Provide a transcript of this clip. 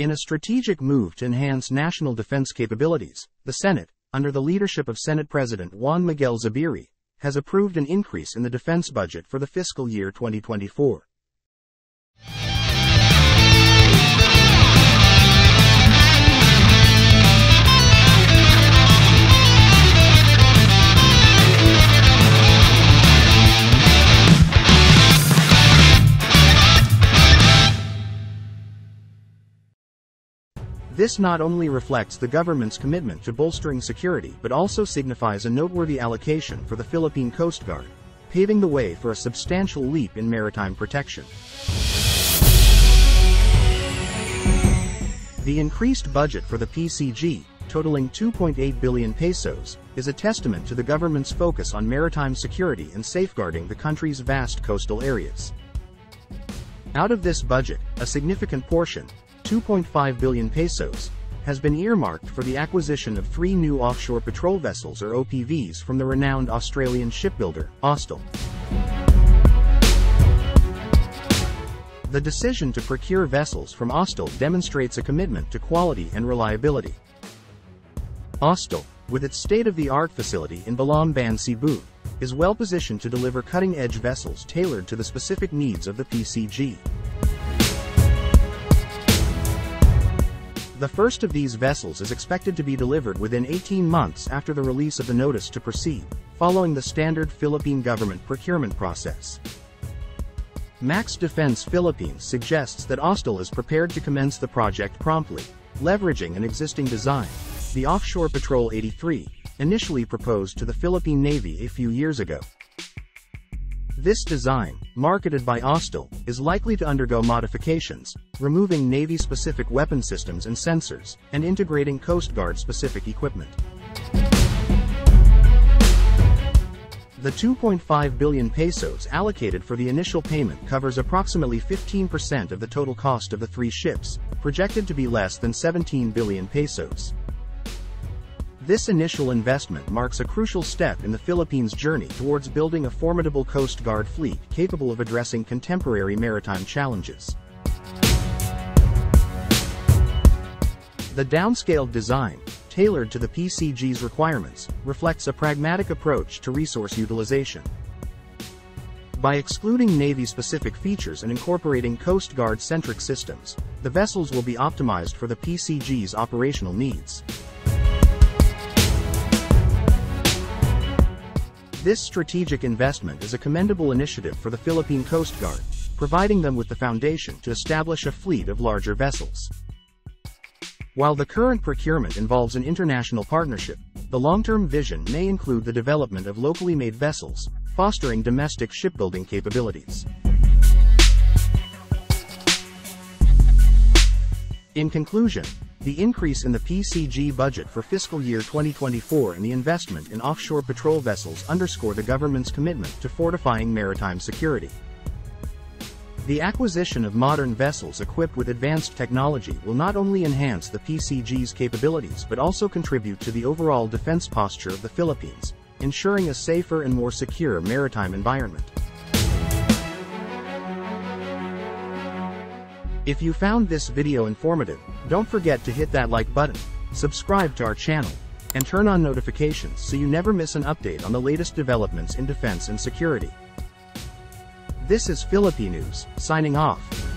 In a strategic move to enhance national defense capabilities, the Senate, under the leadership of Senate President Juan Miguel Zubiri, has approved an increase in the defense budget for the fiscal year 2024. This not only reflects the government's commitment to bolstering security but also signifies a noteworthy allocation for the Philippine Coast Guard, paving the way for a substantial leap in maritime protection. The increased budget for the PCG, totaling 2.8 billion pesos, is a testament to the government's focus on maritime security and safeguarding the country's vast coastal areas. Out of this budget, a significant portion, 2.5 billion pesos, has been earmarked for the acquisition of three new offshore patrol vessels or OPVs from the renowned Australian shipbuilder, Austal. The decision to procure vessels from Austal demonstrates a commitment to quality and reliability. Austal, with its state-of-the-art facility in Balamban, Cebu, is well positioned to deliver cutting-edge vessels tailored to the specific needs of the PCG. The first of these vessels is expected to be delivered within 18 months after the release of the notice to proceed, following the standard Philippine government procurement process. Max Defense Philippines suggests that Austal is prepared to commence the project promptly, leveraging an existing design, the Offshore Patrol 83, initially proposed to the Philippine Navy a few years ago. This design, marketed by Austal, is likely to undergo modifications, removing Navy-specific weapon systems and sensors, and integrating Coast Guard-specific equipment. The 2.5 billion pesos allocated for the initial payment covers approximately 15% of the total cost of the three ships, projected to be less than 17 billion pesos. This initial investment marks a crucial step in the Philippines' journey towards building a formidable Coast Guard fleet capable of addressing contemporary maritime challenges. The downscaled design, tailored to the PCG's requirements, reflects a pragmatic approach to resource utilization. By excluding Navy-specific features and incorporating Coast Guard-centric systems, the vessels will be optimized for the PCG's operational needs. This strategic investment is a commendable initiative for the Philippine Coast Guard, providing them with the foundation to establish a fleet of larger vessels. While the current procurement involves an international partnership, the long-term vision may include the development of locally made vessels, fostering domestic shipbuilding capabilities. In conclusion, the increase in the PCG budget for fiscal year 2024 and the investment in offshore patrol vessels underscore the government's commitment to fortifying maritime security. The acquisition of modern vessels equipped with advanced technology will not only enhance the PCG's capabilities but also contribute to the overall defense posture of the Philippines, ensuring a safer and more secure maritime environment. If you found this video informative, don't forget to hit that like button, subscribe to our channel, and turn on notifications so you never miss an update on the latest developments in defense and security. This is Filipinews, signing off.